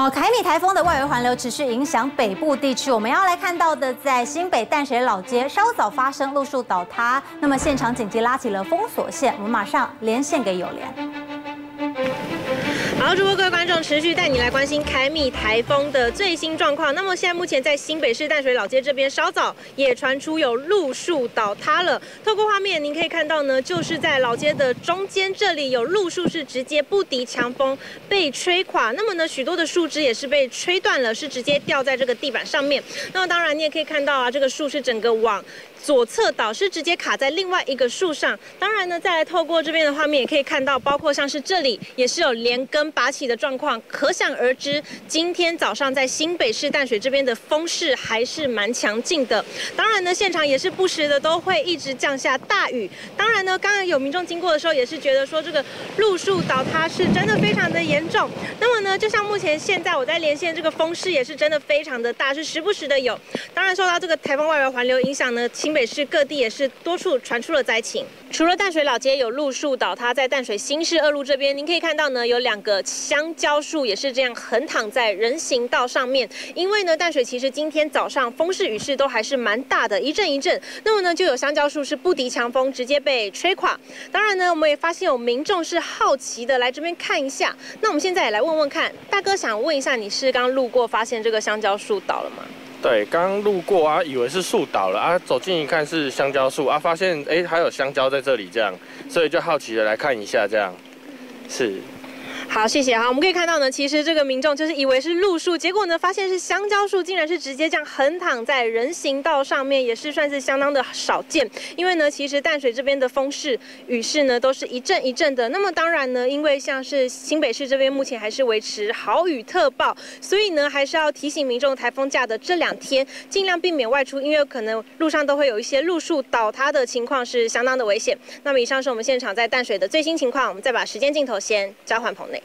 哦，凯米台风的外围环流持续影响北部地区，我们要来看到的，在新北淡水老街稍早发生路树倒塌，那么现场紧急拉起了封锁线，我们马上连线给友联。好，主播各位观众，持续带你来关心凯米台风的最新状况。那么现在目前在新北市淡水老街这边，稍早也传出有路树倒塌了。透过画面，您可以看到呢，就是在老街的中间这里有路树是直接不敌强风被吹垮。那么呢，许多的树枝也是被吹断了，是直接掉在这个地板上面。那么当然，你也可以看到啊，这个树是整个往左侧倒，是直接卡在另外一个树上。当然呢，再来透过这边的画面，也可以看到，包括像是这里也是有连根。拔起的状况可想而知。今天早上在新北市淡水这边的风势还是蛮强劲的。当然呢，现场也是不时的都会一直降下大雨。当然呢，刚刚有民众经过的时候也是觉得说这个路树倒塌是真的非常的严重。那呢，就像目前现在我在连线，这个风势也是真的非常的大，是时不时的有。当然受到这个台风外围环流影响呢，新北市各地也是多处传出了灾情。除了淡水老街有路树倒塌，在淡水新市二路这边，您可以看到呢有两个。香蕉树也是这样横躺在人行道上面，因为呢淡水其实今天早上风势雨势都还是蛮大的，一阵一阵，那么呢就有香蕉树是不敌强风，直接被吹垮。当然呢，我们也发现有民众是好奇的来这边看一下。那我们现在也来问问看，大哥想问一下，你是刚路过发现这个香蕉树倒了吗？对，刚路过啊，以为是树倒了啊，走近一看是香蕉树啊，发现哎还有香蕉在这里这样，所以就好奇的来看一下这样，是。好，谢谢哈。我们可以看到呢，其实这个民众就是以为是路树，结果呢发现是香蕉树，竟然是直接这样横躺在人行道上面，也是算是相当的少见。因为呢，其实淡水这边的风势、雨势呢都是一阵一阵的。那么当然呢，因为像是新北市这边目前还是维持豪雨特报，所以呢还是要提醒民众，台风假的这两天尽量避免外出，因为可能路上都会有一些路树倒塌的情况，是相当的危险。那么以上是我们现场在淡水的最新情况，我们再把时间镜头先交换棚内。